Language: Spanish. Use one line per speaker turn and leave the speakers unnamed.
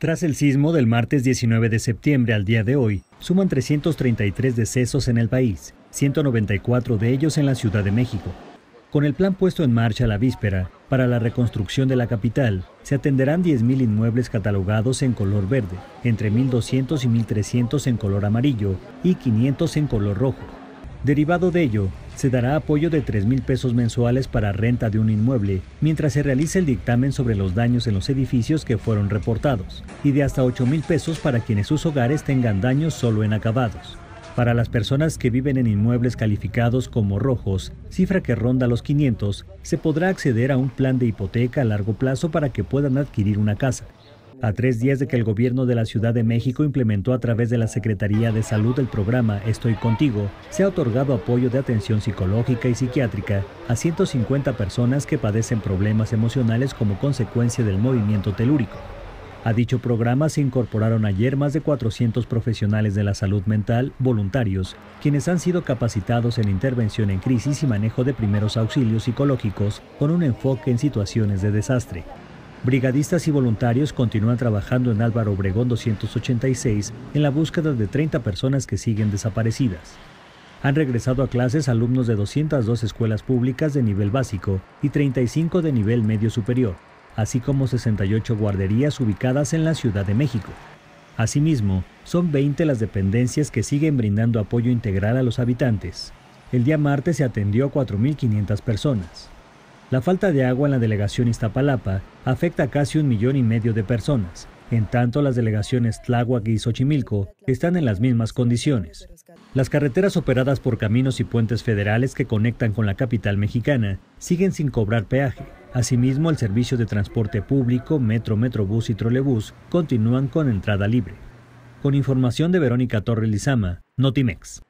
Tras el sismo del martes 19 de septiembre al día de hoy, suman 333 decesos en el país, 194 de ellos en la Ciudad de México. Con el plan puesto en marcha la víspera para la reconstrucción de la capital, se atenderán 10.000 inmuebles catalogados en color verde, entre 1.200 y 1.300 en color amarillo y 500 en color rojo. Derivado de ello, se dará apoyo de 3 mil pesos mensuales para renta de un inmueble mientras se realice el dictamen sobre los daños en los edificios que fueron reportados y de hasta 8 mil pesos para quienes sus hogares tengan daños solo en acabados. Para las personas que viven en inmuebles calificados como rojos, cifra que ronda los 500, se podrá acceder a un plan de hipoteca a largo plazo para que puedan adquirir una casa. A tres días de que el gobierno de la Ciudad de México implementó a través de la Secretaría de Salud el programa Estoy contigo, se ha otorgado apoyo de atención psicológica y psiquiátrica a 150 personas que padecen problemas emocionales como consecuencia del movimiento telúrico. A dicho programa se incorporaron ayer más de 400 profesionales de la salud mental, voluntarios, quienes han sido capacitados en intervención en crisis y manejo de primeros auxilios psicológicos con un enfoque en situaciones de desastre. Brigadistas y voluntarios continúan trabajando en Álvaro Obregón 286 en la búsqueda de 30 personas que siguen desaparecidas. Han regresado a clases alumnos de 202 escuelas públicas de nivel básico y 35 de nivel medio superior, así como 68 guarderías ubicadas en la Ciudad de México. Asimismo, son 20 las dependencias que siguen brindando apoyo integral a los habitantes. El día martes se atendió a 4.500 personas. La falta de agua en la delegación Iztapalapa afecta a casi un millón y medio de personas. En tanto, las delegaciones Tláhuac y Xochimilco están en las mismas condiciones. Las carreteras operadas por caminos y puentes federales que conectan con la capital mexicana siguen sin cobrar peaje. Asimismo, el servicio de transporte público, metro, metrobús y trolebús continúan con entrada libre. Con información de Verónica Torres Lizama, Notimex.